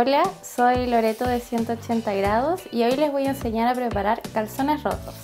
Hola, soy Loreto de 180 grados y hoy les voy a enseñar a preparar calzones rotos.